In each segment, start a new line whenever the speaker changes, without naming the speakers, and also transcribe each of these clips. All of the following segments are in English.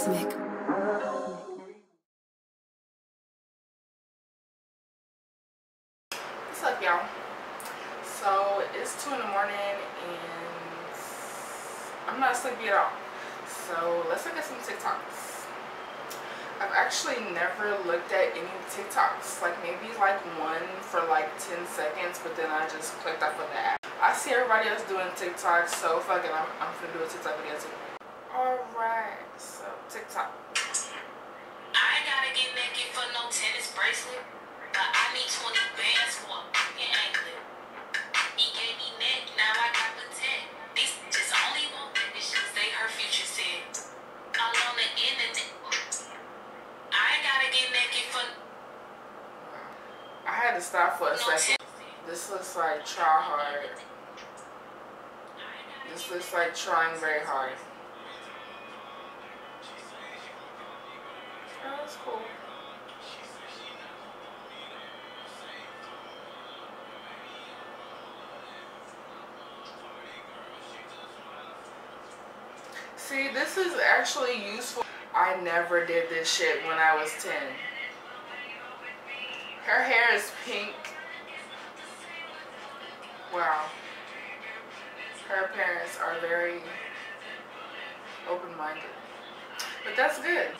What's up, y'all? So it's two in the morning and I'm not sleepy at all. So let's look at some TikToks. I've actually never looked at any TikToks, like maybe like one for like 10 seconds, but then I just clicked off of the app. I see everybody else doing TikToks, so fuck it, I'm, I'm gonna do a TikTok video too. Alright, so TikTok.
I gotta get naked for no tennis bracelet. But I need 20 bands for a fucking anklet. He gave me neck, now I got the tech. These just only want that bitches say her future said. All on the internet. I gotta get naked for
I had to stop for a
no
second. This looks like try hard. This looks like trying very hard. That's cool. See, this is actually useful. I never did this shit when I was 10. Her hair is pink. Wow. Her parents are very open-minded. But that's good.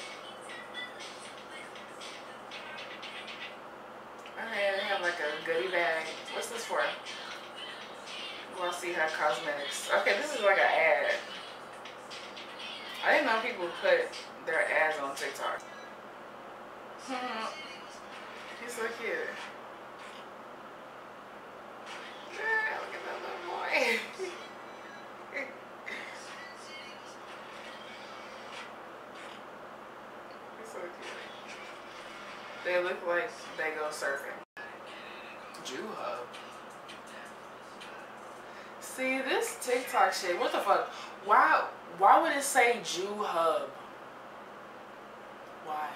Well, cosmetics. Okay, this is like an ad. I didn't know people put their ads on TikTok. He's so cute. Look at that little boy. He's so cute. They look like they go surfing. Hub. See this TikTok shit. What the fuck? Why? Why would it say Jew hub? Why?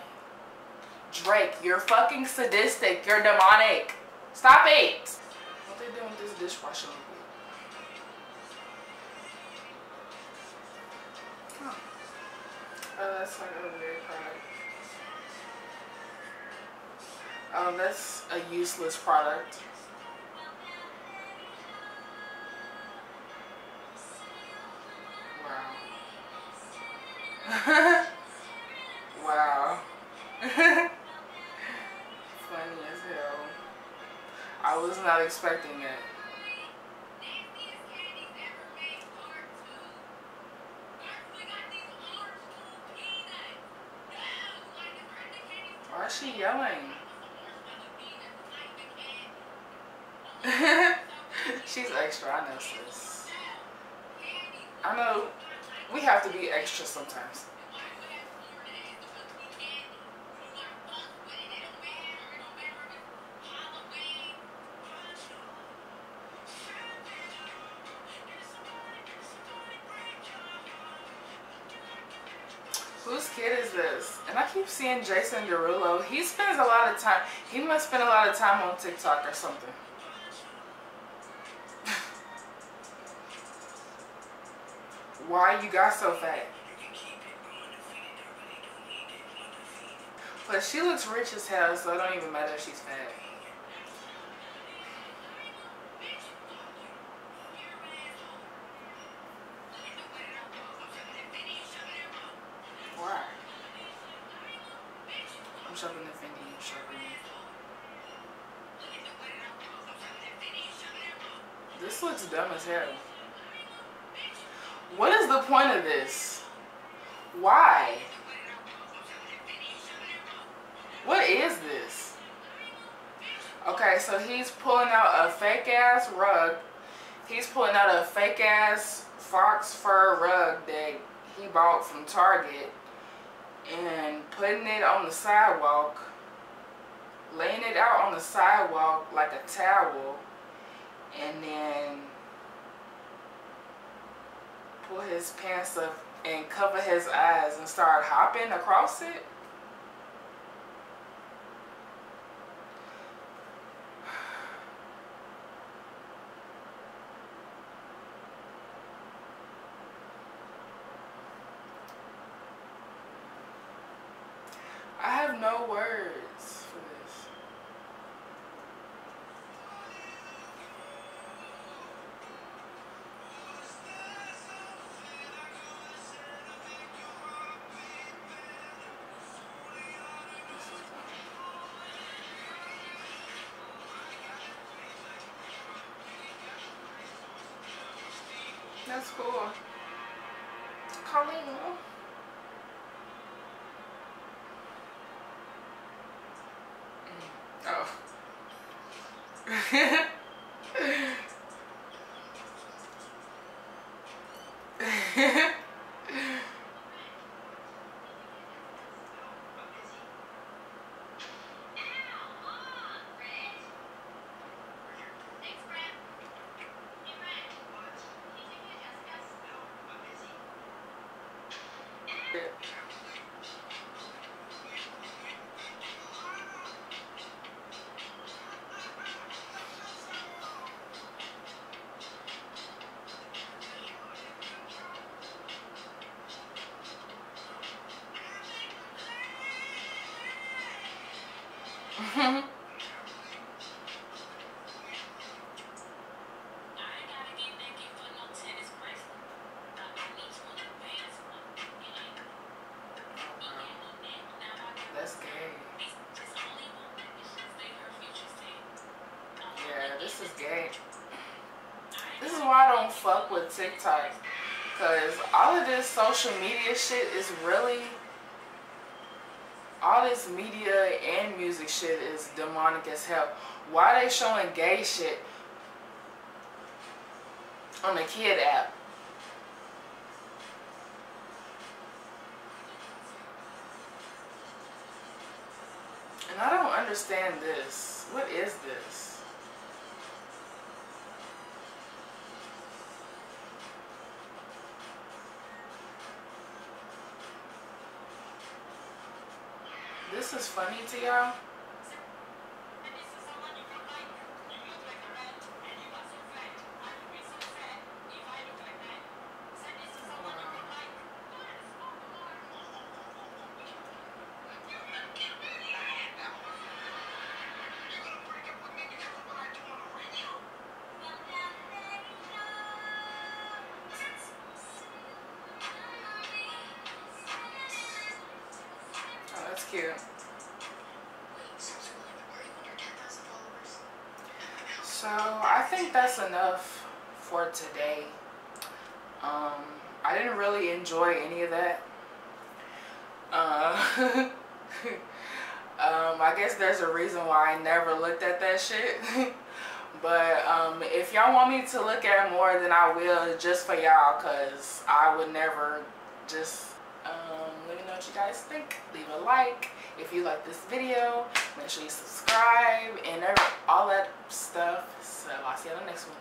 Drake, you're fucking sadistic. You're demonic. Stop it. What they doing with this liquid? Huh. Oh, that's like a weird product. Oh, that's a useless product. Wow. Funny as hell. I was not expecting it. Why is she yelling? She's extra, I know sis. I know we have to be extra sometimes. Whose kid is this? And I keep seeing Jason Derulo. He spends a lot of time. He must spend a lot of time on TikTok or something. Why you got so fat? But she looks rich as hell, so it don't even matter if she's fat. Why? I'm shopping the Fendi, shopping. This looks dumb as hell. What is the point of this? Why? What is this? Okay, so he's pulling out a fake ass rug. He's pulling out a fake ass fox fur rug that he bought from Target and putting it on the sidewalk, laying it out on the sidewalk like a towel, and then pull his pants up and cover his eyes and start hopping across it? I have no words. That's cool. Colleen. Mm. Oh.
I ain't gotta get naked for no tennis bracelet. But I need 20 bands for an ankle. He gave me neck, now I got
That's gay.
These just only want that shit they her future said.
This is. Why I don't fuck with TikTok. Cause all of this social media shit is really all this media and music shit is demonic as hell. Why they showing gay shit on the kid app? And I don't understand this. What is this? This is funny to y'all. Oh, cute. So I think that's enough for today. Um, I didn't really enjoy any of that. Uh, um, I guess there's a reason why I never looked at that shit. but um, if y'all want me to look at more, then I will just for y'all, cause I would never just um, let me know what you guys think. Leave a like if you like this video. Make sure you subscribe and all that stuff. So I'll see you on the next one.